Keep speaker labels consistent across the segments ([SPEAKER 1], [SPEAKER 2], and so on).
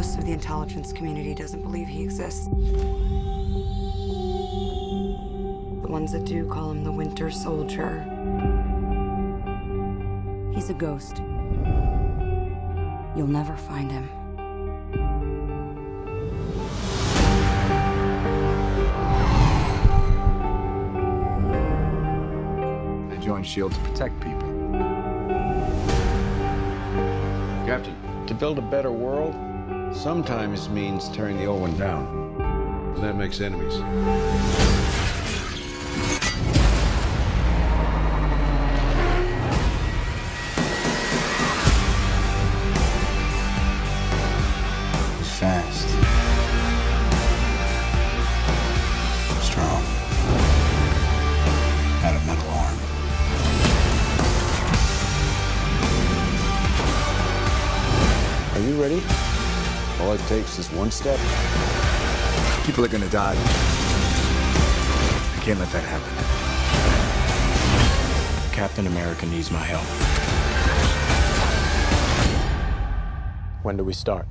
[SPEAKER 1] Most of the intelligence community doesn't believe he exists. The ones that do call him the Winter Soldier. He's a ghost. You'll never find him.
[SPEAKER 2] They joined S.H.I.E.L.D. to protect people.
[SPEAKER 3] Captain, to build a better world sometimes means tearing the old one down. And that makes enemies.
[SPEAKER 2] Fast. Strong. Had a metal arm.
[SPEAKER 3] Are you ready? All it takes is one step.
[SPEAKER 2] People are gonna die. I can't let that happen.
[SPEAKER 4] Captain America needs my help. When do we start?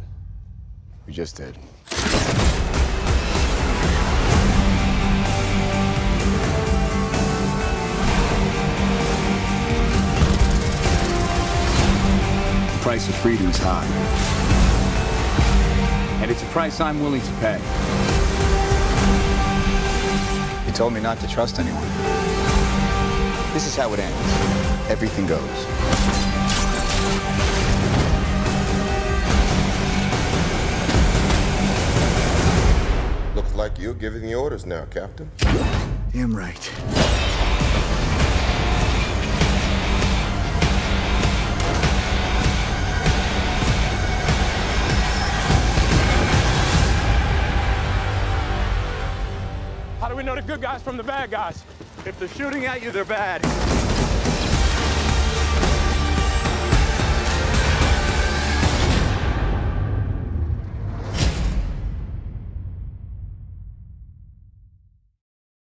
[SPEAKER 2] We just did. The price of freedom is high. And it's a price I'm willing to pay. He told me not to trust anyone. This is how it ends. Everything goes.
[SPEAKER 5] Looks like you're giving the orders now, Captain.
[SPEAKER 2] Damn right.
[SPEAKER 4] We know the good guys from the bad guys? If they're shooting at you, they're bad.